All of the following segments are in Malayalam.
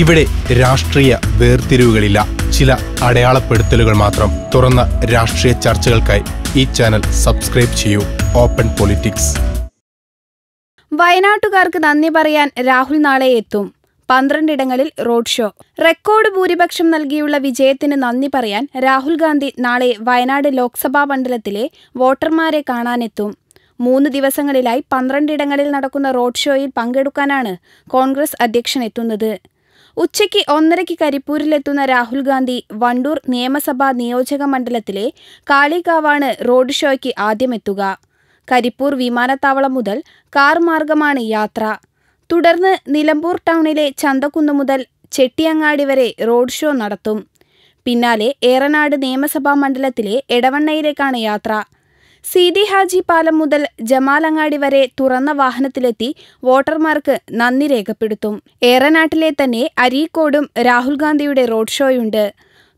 ഇവിടെ രാഷ്ട്രീയ വേർതിരിവുകളില്ല. ചില അടയാളപ്പെടുത്തലുകൾ മാത്രം. തുറന്ന രാഷ്ട്രീയ ചർച്ചകൾക്കായി ഈ ചാനൽ സബ്സ്ക്രൈബ് ചെയ്യൂ. Open politics. വയനാട്ടുകാർക്ക് നന്ദി പറയാൻ രാഹുൽ നാളെ എത്തും. പന്ത്രണ്ടിടങ്ങളിൽ റോഡ് ഷോ. റെക്കോർഡ് ഭൂരിപക്ഷം നൽകിയുള്ള വിജയത്തിന് നന്ദി പറയാൻ രാഹുൽ ഗാന്ധി നാളെ വയനാട് ലോക്സഭാ മണ്ഡലത്തിലെ വോട്ടർമാരെ കാണാനെത്തും. മൂന്ന് ദിവസങ്ങളിലായി പന്ത്രണ്ടിടങ്ങളിൽ നടക്കുന്ന റോഡ് ഷോയിൽ പങ്കെടുക്കാനാണ് കോൺഗ്രസ് അധ്യക്ഷൻ എത്തുന്നത്. ഉച്ചയ്ക്ക് ഒന്നരയ്ക്ക് കരിപ്പൂരിലെത്തുന്ന രാഹുൽ ഗാന്ധി വണ്ടൂർ നിയമസഭാ നിയോജക മണ്ഡലത്തിലെ കാളികാവാണ് റോഡ് ഷോയ്ക്ക് ആദ്യമെത്തുക കരിപ്പൂർ വിമാനത്താവളം മുതൽ കാർ മാർഗമാണ് യാത്ര. തുടർന്ന് നിലമ്പൂർ ടൗണിലെ ചന്തക്കുന്ന് മുതൽ ചെട്ടിയങ്ങാടി വരെ റോഡ് ഷോ നടത്തും. പിന്നാലെ ഏറനാട് നിയമസഭാ മണ്ഡലത്തിലെ എടവണ്ണയിലേക്കാണ് യാത്ര. സീതി ഹാജി പാലം മുതൽ ജമാലങ്ങാടി വരെ തുറന്ന വാഹനത്തിലെത്തി വോട്ടർമാർക്ക് നന്ദി രേഖപ്പെടുത്തും. ഏറനാട്ടിലെ തന്നെ അരീക്കോടും രാഹുൽ ഗാന്ധിയുടെ റോഡ് ഷോയുണ്ട്.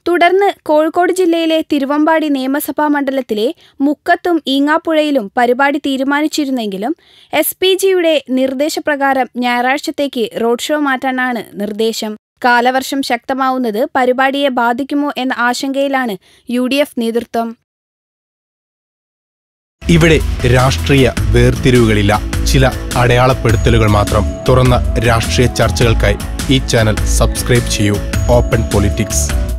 തുടർന്ന് കോഴിക്കോട് ജില്ലയിലെ തിരുവമ്പാടി നിയമസഭാ മണ്ഡലത്തിലെ മുക്കത്തും ഈങ്ങാപ്പുഴയിലും പരിപാടി തീരുമാനിച്ചിരുന്നെങ്കിലും എസ് പി ജിയുടെ നിർദ്ദേശപ്രകാരം ഞായറാഴ്ചത്തേക്ക് റോഡ് ഷോ മാറ്റാനാണ് നിർദ്ദേശം. കാലവർഷം ശക്തമാവുന്നത് പരിപാടിയെ ബാധിക്കുമോ എന്ന ആശങ്കയിലാണ് യു നേതൃത്വം. ഇവിടെ രാഷ്ട്രീയ വേർതിരിവുകളില്ല. ചില അടയാളപ്പെടുത്തലുകൾ മാത്രം. തുറന്ന രാഷ്ട്രീയ ചർച്ചകൾക്കായി ഈ ചാനൽ സബ്സ്ക്രൈബ് ചെയ്യൂ. Open politics.